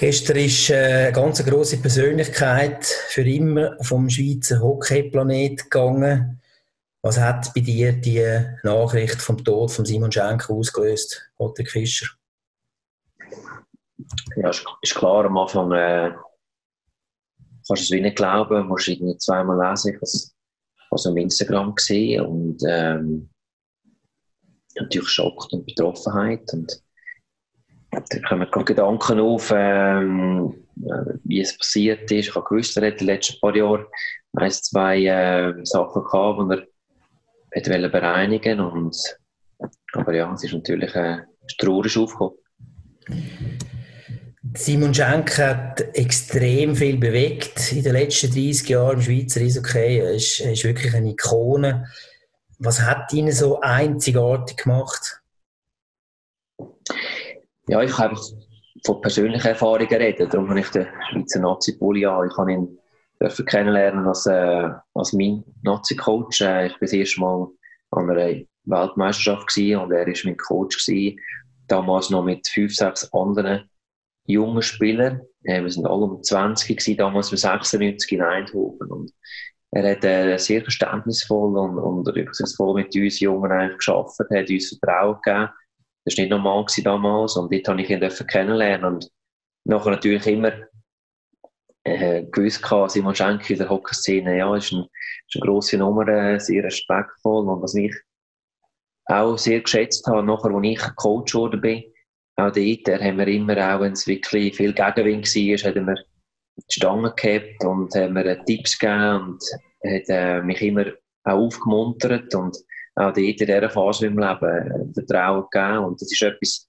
Gestern ist äh, eine ganz grosse Persönlichkeit für immer vom Schweizer Hockeyplanet gegangen. Was hat bei dir die Nachricht vom Tod von Simon Schenker ausgelöst, Patrick Fischer? Ja, ist, klar, am Anfang äh, kannst du es nicht glauben, musst irgendwie zweimal lesen. Ich es auf Instagram gesehen und ähm, natürlich Schock und Betroffenheit. Und da kommen Gedanken auf, ähm, äh, wie es passiert ist. Ich habe gewusst, er hat in den letzten paar Jahren ein, zwei äh, Sachen gehabt, die er bereinigen und aber ja, es ist natürlich äh, traurig aufgekommen. Simon Schenk hat extrem viel bewegt in den letzten 30 Jahren im Schweizer Eishockey. Er ist, ist wirklich eine Ikone. Was hat ihn so einzigartig gemacht? Ja, ich habe von persönlichen Erfahrungen reden. Darum habe ich den Schweizer Nazi-Bulli an. Ich habe ihn dürfen kennenlernen als, äh, als mein Nazi-Coach. Äh, ich war das erste Mal an einer Weltmeisterschaft und er war mein Coach. Gewesen. Damals noch mit fünf, sechs anderen jungen Spielern. Äh, wir sind alle um 20 gewesen, damals für 96 in Eindhoven. Und er hat äh, sehr verständnisvoll und, und rücksichtsvoll mit uns Jungen geschafft, hat uns Vertrauen gegeben das war nicht normal damals und dort habe ich ihn kennenlernen und nachher natürlich immer äh, gewusst Simon Schenk in der Hockeyszene, ja, ist, ein, ist eine grosse Nummer, äh, sehr respektvoll und was ich auch sehr geschätzt habe, nachher, als ich Coach geworden bin, auch dort haben wir immer, auch wenn es wirklich viel Gegenwind war, haben wir die Stange gehabt und haben mir Tipps gegeben und hat äh, mich immer auch aufgemuntert und auch dort in dieser Phase im Leben Vertrauen gegeben. Und das ist etwas,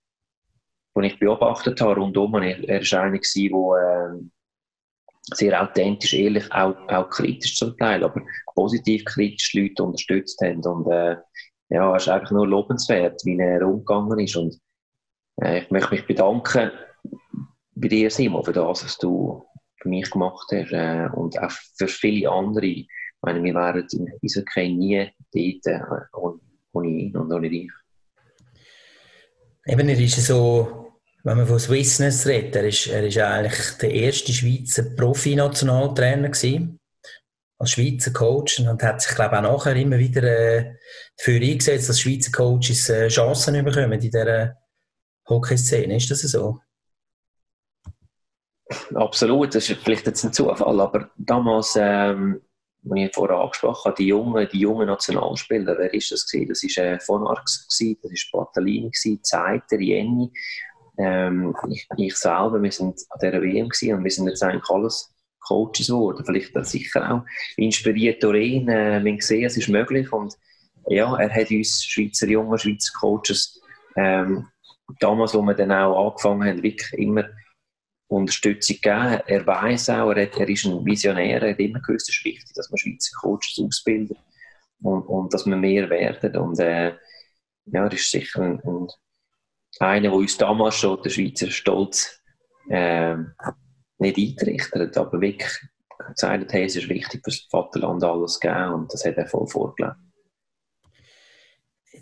was ich beobachtet habe rundum. Er war einer, der äh, sehr authentisch, ehrlich, auch, auch kritisch zum Teil, aber positiv kritisch Leute unterstützt haben. Und äh, ja, es ist einfach nur lobenswert, wie er umgegangen ist. Und äh, ich möchte mich bedanken bei dir, Simon, für das, was du für mich gemacht hast äh, und auch für viele andere meine, wir wären in Eishockey nie dort äh, ohne ihn und ohne dich. Eben, er ist so, wenn man von Swissness redet, er ist, er ist eigentlich der erste Schweizer Profi-Nationaltrainer gewesen, als Schweizer Coach und hat sich, glaube ich, auch nachher immer wieder äh, dafür eingesetzt, dass Schweizer Coaches äh, Chancen bekommen in dieser Hockeyszene. Ist das so? Absolut, das ist vielleicht jetzt ein Zufall, aber damals ähm, wie ich vorher angesprochen habe, die jungen, die jungen Nationalspieler, wer ist das gewesen? Das war äh, von Arx, das war Batalini, Zeiter, Jenny, ähm, ich, ich, selber, wir sind an dieser WM gewesen und wir sind jetzt eigentlich alles Coaches geworden. Vielleicht dann sicher auch inspiriert durch ihn. Äh, wir gesehen, es ist möglich und ja, er hat uns Schweizer junge Schweizer Coaches ähm, damals, wo wir dann auch angefangen haben, wirklich immer Unterstützung gegeben. Er weiß auch, er, hat, er ist ein Visionär, er hat immer gewusst, es ist wichtig, dass man Schweizer Coaches ausbildet und, und dass wir mehr werden. Und äh, ja, er ist sicher ein, ein, einer, der uns damals schon der Schweizer Stolz äh, nicht eingerichtet hat, aber wirklich gesagt hey, es ist wichtig für das Vaterland alles geben und das hat er voll vorgelebt.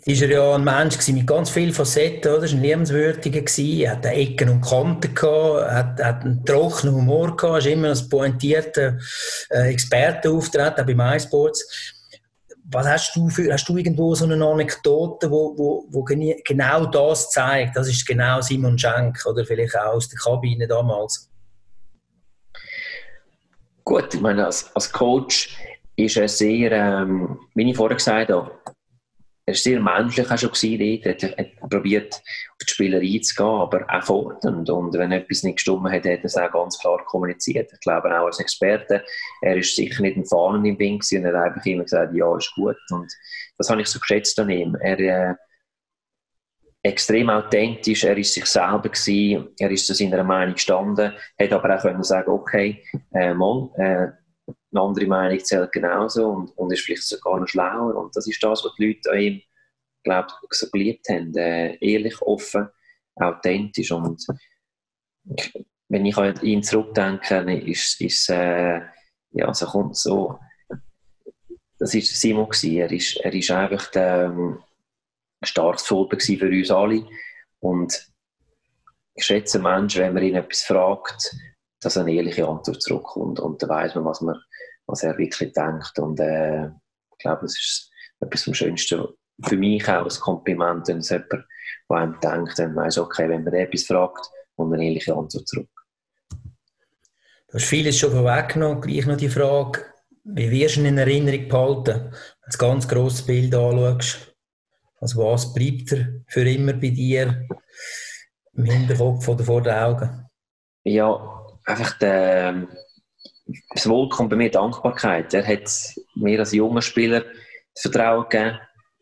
War er ja ein Mensch mit ganz vielen Facetten, oder? Er war ein liebenswürdiger, er hatte Ecken und Kanten, hat, hat einen trockenen Humor, gehabt, ist immer als pointierter äh, Experte auftreten, auch bei MySports. Was hast du für, hast du irgendwo so eine Anekdote, wo, wo, wo genau das zeigt? Das ist genau Simon Schenk oder vielleicht auch aus der Kabine damals. Gut, ich meine, als, als Coach ist er sehr, ähm, wie ich vorher gesagt habe, er war sehr menschlich auch schon er hat, hat probiert, auf die Spieler einzugehen, aber auch fordernd. Und wenn etwas nicht gestimmt hat, hat er es auch ganz klar kommuniziert. Ich glaube auch als Experte, er ist sicher nicht ein Fahnen im Wind und hat einfach immer gesagt, ja, ist gut. Und das habe ich so geschätzt an ihm. Er, äh, extrem authentisch, er ist sich selber gewesen, er ist zu seiner Meinung gestanden, hat aber auch können sagen, okay, äh, mal, äh, eine andere Meinung zählt genauso und, und ist vielleicht sogar noch schlauer. Und das ist das, was die Leute an ihm, glaube so geliebt haben. Äh, ehrlich, offen, authentisch. Und wenn ich an ihn zurückdenke, ist, ist äh, ja, so kommt so, das war Simon. Er ist, er ist einfach der, ähm, starkes Vorbild für uns alle. Und schätze Mensch, wenn man ihn etwas fragt, dass eine ehrliche Antwort zurückkommt. Und dann weiß man, was, man, was er wirklich denkt. Und äh, ich glaube, das ist etwas vom Schönsten für mich auch ein Kompliment, wenn es jemand, der einem denkt, dann weiss, okay, wenn man etwas fragt, und eine ehrliche Antwort zurück. Du hast vieles schon vorweggenommen, gleich noch die Frage, wie wirst du ihn in Erinnerung behalten, wenn du das ganz grosse Bild anschaust? Also was bleibt er für immer bei dir im Hinterkopf oder vor den Augen? Ja, einfach der, das Wohl kommt bei mir Dankbarkeit. Er hat mir als junger Spieler das Vertrauen gegeben.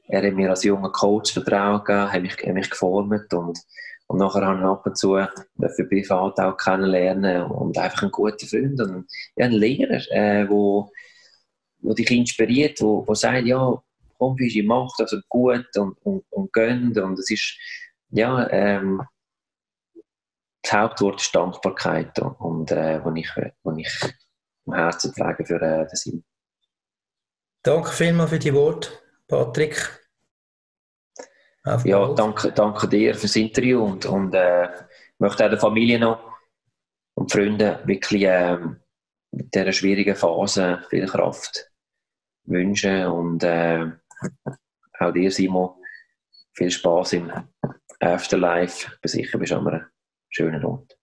Er hat mir als junger Coach Vertrauen gegeben, hat mich, hat mich geformt und, und nachher habe ich ab und zu für privat auch kennenlernen und einfach einen guten Freund und ja, einen Lehrer, äh, wo, wo dich inspiriert, wo, wo sagt, ja, komm, wie mach das also gut und, und, und gönnt und es ist, ja, ähm, das Hauptwort ist Dankbarkeit und, und äh, wo ich, wo ich am Herzen trage für äh, den Sinn. Danke vielmals für die Worte, Patrick. Auf ja, danke, danke dir fürs Interview und, und äh, möchte auch der Familie noch und Freunden wirklich äh, in dieser schwierigen Phase viel Kraft wünschen und äh, auch dir, Simon, viel Spaß im Afterlife. Ich bin sicher, bist an einem schönen Ort.